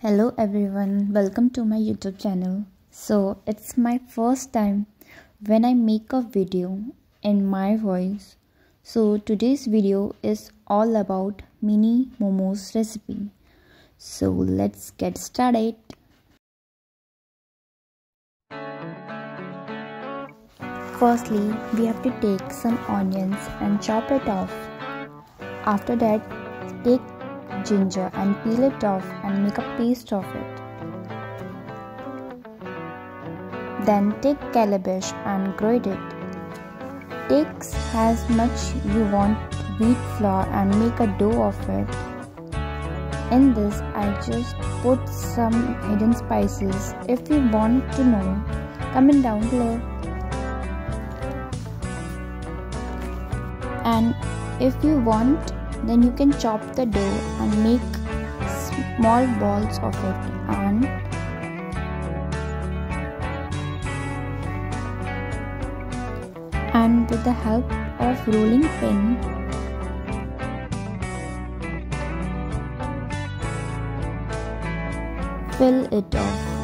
Hello everyone, welcome to my YouTube channel. So, it's my first time when I make a video in my voice. So, today's video is all about mini momos recipe. So, let's get started. Firstly, we have to take some onions and chop it off. After that, take ginger and peel it off and make a paste of it. Then take calabash and grate it. Take as much you want wheat flour and make a dough of it. In this, I just put some hidden spices. If you want to know, comment down below. and if you want then you can chop the dough and make small balls of it. And and with the help of rolling pin fill it off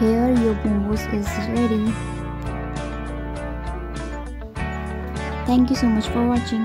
Here your momos is ready. Thank you so much for watching.